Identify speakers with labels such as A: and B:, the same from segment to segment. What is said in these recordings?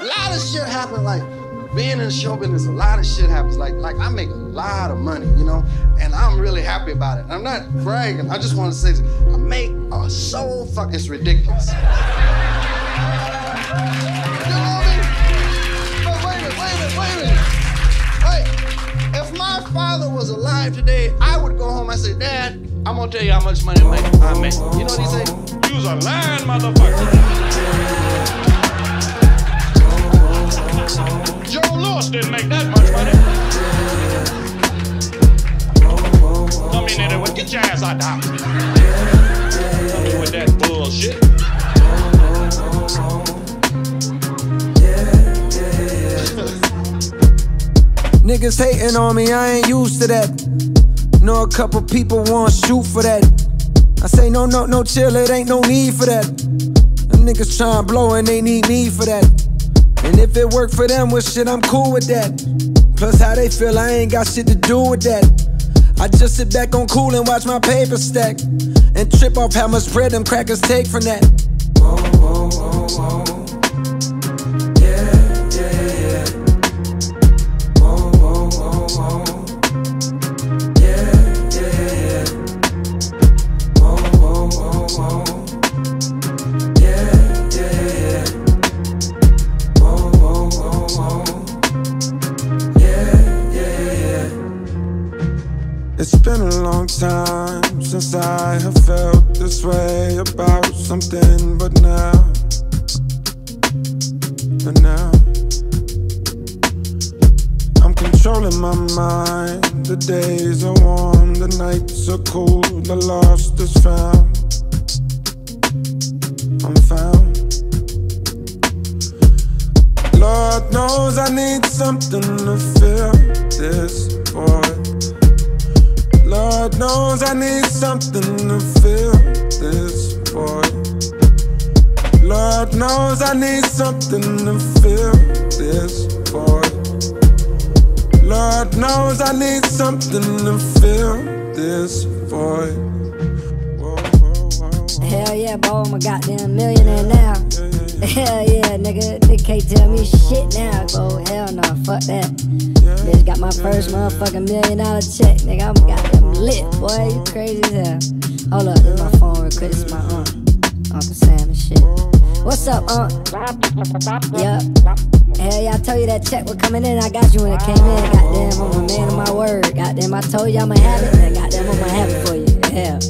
A: a lot of shit happen. Like being in show business, a lot of shit happens. Like like I make a lot of money, you know, and I'm really happy about it. I'm not bragging. I just want to say. I make a so fuck. It's ridiculous. My father was alive today, I would go home and say, Dad, I'm gonna tell you how much money I make. You know what he say? You's a lying motherfucker. Didn't make that much money. Come in your out with that bullshit.
B: Niggas hating on me, I ain't used to that. Know a couple people want shoot for that. I say no, no, no, chill, it ain't no need for that. Them niggas tryin' blow and they need me for that. And if it worked for them, well shit, I'm cool with that. Plus how they feel, I ain't got shit to do with that. I just sit back on cool and watch my paper stack. And trip off how much bread them crackers take from that. It's time since I have felt this way about something, but now, but now, I'm controlling my mind. The days are warm, the nights are cool, the lost is found. I'm found. Lord knows I need something to fill this void. Lord knows I need something to fill this void. Lord knows I need something to fill this void. Lord knows I need something to fill this void. Whoa, whoa, whoa.
C: Hell yeah, boy, I'm a goddamn millionaire now. Hell yeah, nigga. Nigga can't tell me shit now, bro. Hell no, fuck that. Bitch got my first motherfucking million dollar check, nigga. I'm goddamn lit, boy. You crazy as hell. Hold up, this is my phone real quick. This is my aunt. Uncle Sam and shit. What's up, aunt? Yup. Hell yeah, I told you that check was coming in. I got you when it came in. Goddamn, I'm a man of my word. Goddamn, I told you I'ma have it. And goddamn, I'ma have it for you. Hell.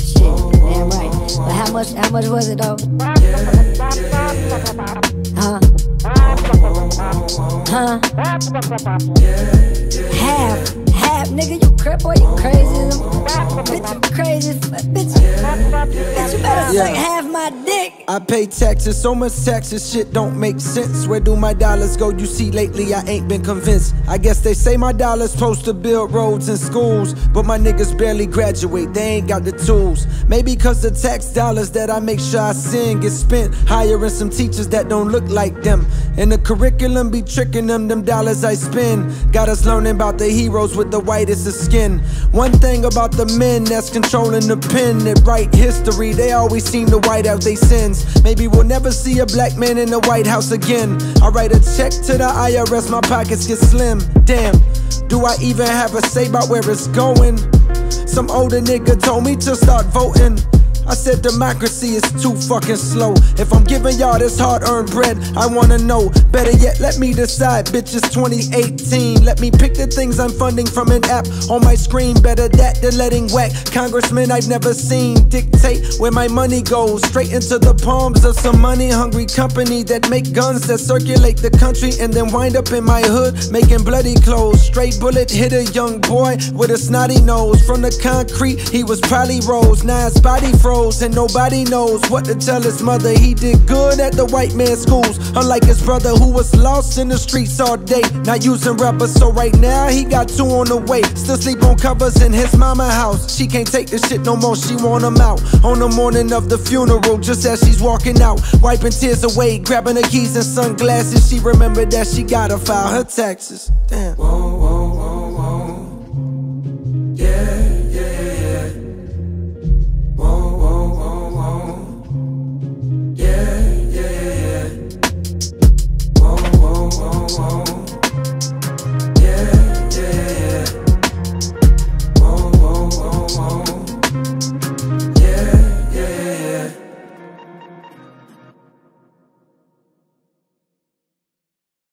C: Shit, damn right. But how much, how much was it though? Half, half, nigga, you crip boy, you crazy. Bitch, you crazy. Bitch, bitch, you better
B: Yeah.
C: suck half my dick.
B: I pay taxes, so much taxes, shit don't make sense. Where do my dollars go? You see, lately I ain't been convinced. I guess they say my dollars supposed to build roads and schools, but my niggas barely graduate, they ain't got the tools. Maybe cause the tax dollars that I make sure I send get spent hiring some teachers that don't look like them. And the curriculum be tricking them, them dollars I spend. Got us learning about the heroes with the whitest of skin. One thing about the men that's controlling the pen that write history, they always seem to white out they sins. Maybe we'll never see a black man in the White House again. I write a check to the IRS, my pockets get slim. Damn, do I even have a say about where it's going? Some older nigga told me to start voting. I said democracy is too fucking slow. If I'm giving y'all this hard earned bread, I wanna know. Better yet, let me decide, bitch, it's 2018. Let me pick the things I'm funding from an app on my screen. Better that than letting whack congressmen I've never seen dictate where my money goes. Straight into the palms of some money hungry company that make guns that circulate the country and then wind up in my hood making bloody clothes. Straight bullet hit a young boy with a snotty nose. From the concrete, he was probably rose. Now his body froze goes, and nobody knows what to tell his mother. He did good at the white man schools, unlike his brother who was lost in the streets all day. Not using rappers. so right now he got two on the way. Still sleep on covers in his mama house. She can't take this shit no more, she want him out. On the morning of the funeral, just as she's walking out, wiping tears away, grabbing her keys and sunglasses. She remembered that she gotta file her taxes. Damn. Whoa, whoa, whoa, whoa. Yeah.